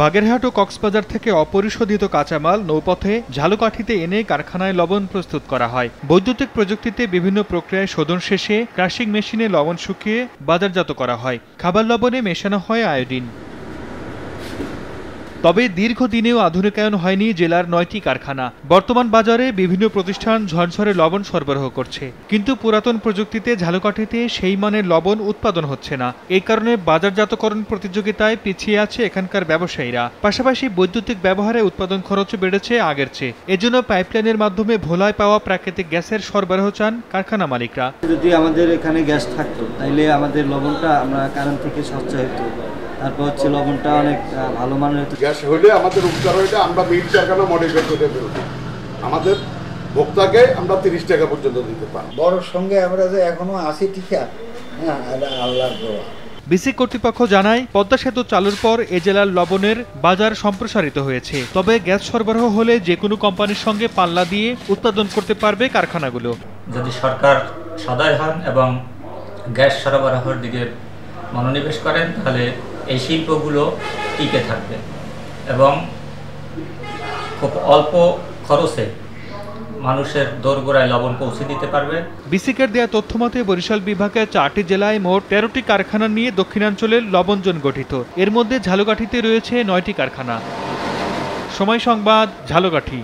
বাগেরহাট ও কক্সবাজার থেকে অপরিশোধিত কাঁচামাল নৌপথে ঝালুকাঠিতে এনে কারখানায় লবণ প্রস্তুত করা হয়। বৈদ্যুতিক প্রযুক্তিতে বিভিন্ন প্রক্রিয়ায় শোধন শেষে ক্রাশিং মেশিনে লবণ শুকিয়ে বাজারজাত করা হয়। খাবার লবণে মেশানো হয় আয়োডিন। তবে দীর্ঘদিনেও আধুনিকায়ন হয়নি জেলার নয়টি কারখানা। বর্তমান বাজারে বিভিন্ন প্রতিষ্ঠান ঝরঝরে লবণ সরবরাহ করছে। কিন্তু পুরাতন প্রযুক্তিতে ঝালকাঠিতে সেই মানের লবণ উৎপাদন হচ্ছে না। এই কারণে বাজারজাতকরণ প্রতিযোগিতায় পিছিয়ে আছে এখানকার ব্যবসায়ীরা। পাশাপাশি বৈদ্যুতিক ব্যবহারে উৎপাদন খরচও বেড়েছে আগের চেয়ে। এজন্য পাইপলাইনের মাধ্যমে ভোলায় পাওয়া প্রাকৃতিক গ্যাসের সরবরাহ চান কারখানা মালিকরা। যদি আমাদের এখানে গ্যাস থাকতো, তাইলে আমাদের লবণটা আমরা কারেন্ট থেকে সঞ্চয় হতো তারপর হচ্ছে লবণটা অনেক ভালো মানের হতো গ্যাস হলে আমাদের উপকার হইলে আমরা মিল কারখানা মডিফাই করে ফেলব আমাদের ভোক্তাকে আমরা তিরিশ টাকা পর্যন্ত দিতে পারি বড়োর সঙ্গে আমরা যে এখনও আছি টিকা হ্যাঁ দোয়া। বিসি কর্তৃপক্ষ জানায় পদ্মা সেতু চালুর পর এ জেলার লবণের বাজার সম্প্রসারিত হয়েছে। তবে গ্যাস সরবরাহ হলে যে কোনো কোম্পানির সঙ্গে পাল্লা দিয়ে উৎপাদন করতে পারবে কারখানাগুলো। যদি সরকার সদয় হন এবং গ্যাস সরবরাহের দিকে মনোনিবেশ করেন তাহলে এই শিল্পগুলো টিকে থাকবে এবং খুব অল্প খরচে মানুষের দোরগোড়ায় লবণ পৌঁছে দিতে পারবে। বিসিকের দেয়া তথ্য মতে বরিশাল বিভাগের চারটি জেলায় মোট তেরোটি কারখানা নিয়ে দক্ষিণাঞ্চলের লবণজন গঠিত। এর মধ্যে ঝালকাঠিতে রয়েছে নয়টি কারখানা। সময় সংবাদ, ঝালকাঠি।